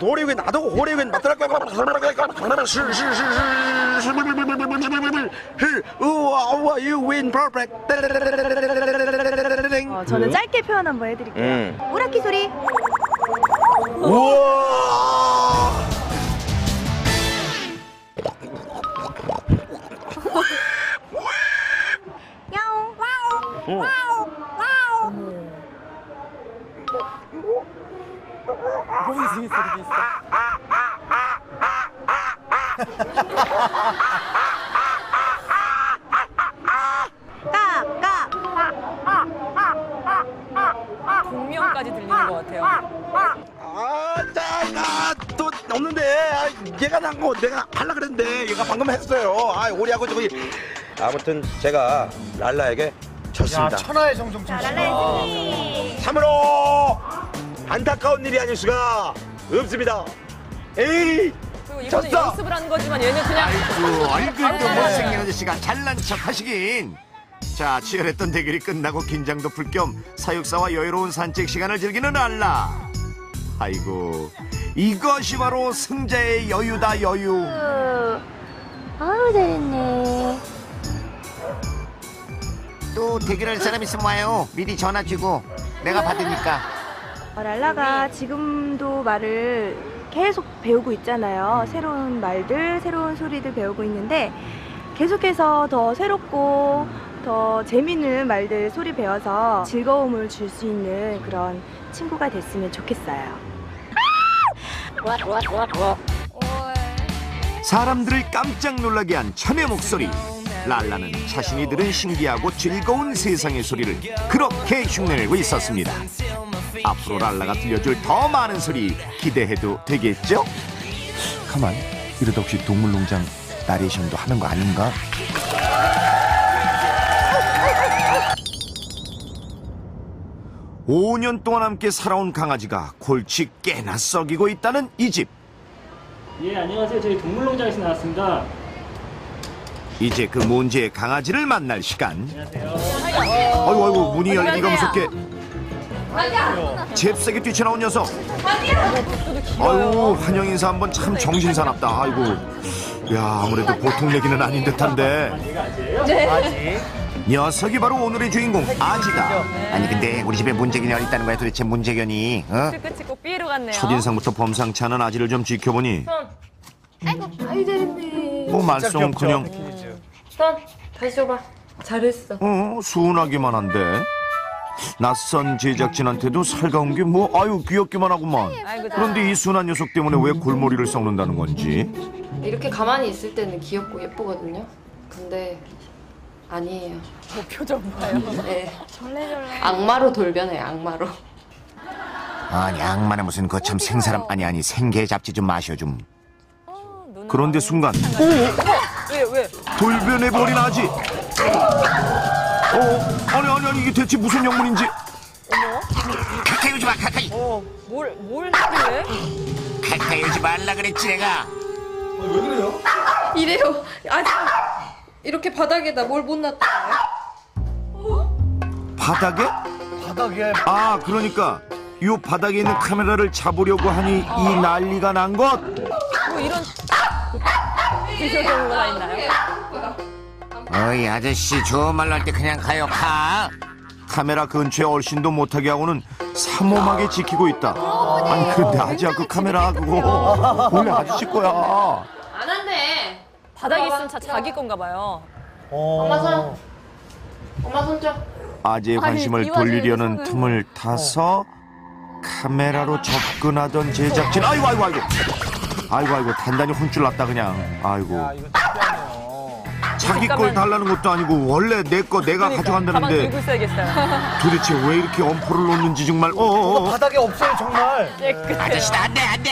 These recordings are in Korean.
호리윈 호리윈 나도 호리윈 맞더라 시시시시 우와 우와 유윈 퍼펙트 어, 저는 짧게 표현 한번 해드릴게요. 음. 오라키 소리. 우와 까까 공명까지 들리는 것 같아요. 아나또 없는데. 아, 얘가 난거 내가 하려 그랬는데. 얘가 방금 했어요. 아 오리하고 저기. 아무튼 제가 랄라에게 야 졌습니다. 천하의 정정천 씨. 랄라의 참으로 안타까운 일이 아닐 수가 없습니다. 에이 그리고 이거는 졌어! 연습을 하는 거지만 얘는 그냥 아이고 얼굴도 못생긴 아저씨가 잘난 척 하시긴. 자 치열했던 대결이 끝나고 긴장도 풀 겸 사육사와 여유로운 산책 시간을 즐기는 알라. 아이고 이것이 바로 승자의 여유다 여유. 아우 잘했네. 또 대결할 사람 있으면 와요. 미리 전화 주고 내가 받으니까 어, 랄라가 지금도 말을 계속 배우고 있잖아요. 새로운 말들, 새로운 소리들 배우고 있는데 계속해서 더 새롭고 더 재밌는 말들 소리 배워서 즐거움을 줄 수 있는 그런 친구가 됐으면 좋겠어요. 사람들을 깜짝 놀라게 한 천의 목소리 랄라는 자신이 들은 신기하고 즐거운 세상의 소리를 그렇게 흉내내고 있었습니다 앞으로 랄라가 들려줄 더 많은 소리 기대해도 되겠죠? 가만 이러다 혹시 동물농장 나레이션도 하는 거 아닌가? 오 년 동안 함께 살아온 강아지가 골치 깨나 썩이고 있다는 이 집. 예, 안녕하세요. 저희 동물농장에서 나왔습니다. 이제 그 문제의 강아지를 만날 시간. 안녕하세요. 아이고 아이고 문이 열리기가 무섭게. 잽싸게 뛰쳐나온 녀석. 아유 환영 인사 한 번 참 정신 사납다. 아이고. 야 아무래도 보통 얘기는 아닌 듯한데. 아직. 녀석이 바로 오늘의 주인공 아지다. 아니 근데 우리 집에 문제견이 어디 있다는 거야 도대체 문제견이? 어? 꼭 삐에로 같네요. 첫인상부터 범상치 않은 아지를 좀 지켜보니 뭐 말썽커녕 손 다시 줘봐 잘했어 어, 순하기만 한데 낯선 제작진한테도 살가운 게 뭐 아유 귀엽기만 하구만. 아이고, 그런데 이 순한 녀석 때문에 왜 골머리를 썩는다는 건지? 이렇게 가만히 있을 때는 귀엽고 예쁘거든요. 근데 아니에요. 뭐 표정 봐요. 네. 악마로 돌변해 악마로. 아니 악마는 무슨 거참 생사람 아니 아니 생개 잡지 좀 마셔 좀. 눈은 그런데 순간 왜 왜? 돌변해버린 아지 어 아니 아니 아니 이게 대체 무슨 영문인지 가까이 오지 마 가까이 뭘뭘 하길래? 가까이 오지 말라 그랬지 내가 이래요 아직 이렇게 바닥에다 뭘 못 놨다요 바닥에? 바닥에 아 그러니까 요 바닥에 있는 카메라를 잡으려고 하니 이 난리가 난 것. 뭐 이런 비교 경우가 있나요? 어이 아저씨 좋은 말로 할 때 그냥 가요 가. 카메라 근처에 얼씬도 못하게 하고는 삼엄하게 지키고 있다. 아니 근데 아지야 그 카메라 그거 원래 아저씨 거야. 안 한대 바닥에 있으면 자, 자기 건가 봐요. 엄마 손 엄마 손 줘 아지의 아니, 관심을 이 와중에 돌리려는 손을- 틈을 타서 카메라로 접근하던 제작진. 아이고 아이고 아이고. 아이고 아이고 단단히 혼쭐 났다 그냥. 아이고. 야 이거 특이하네요. 자기 걸 달라는 것도 아니고 원래 내 거 내가 그러니까, 가방 가져간다는데 들고 있어야겠어요. 도대체 왜 이렇게 엄포를 놓는지 정말 어어어. 바닥에 없어요 정말. 깨끗해요. 아저씨다 안돼 안돼.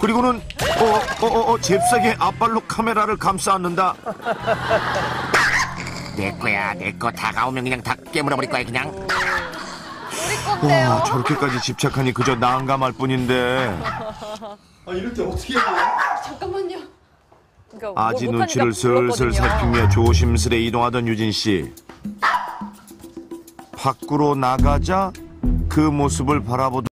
그리고는 어 어 어 잽싸게 앞발로 카메라를 감싸 안는다. 내 거야 내 거 다가오면 그냥 다 깨물어 버릴 거야 그냥. 와 저렇게까지 집착하니 그저 난감할 뿐인데. 잠깐만요 그러니까 아지 뭐 눈치를 못하니까 슬슬. 살피며 조심스레 이동하던 유진 씨 밖으로 나가자 그 모습을 바라보던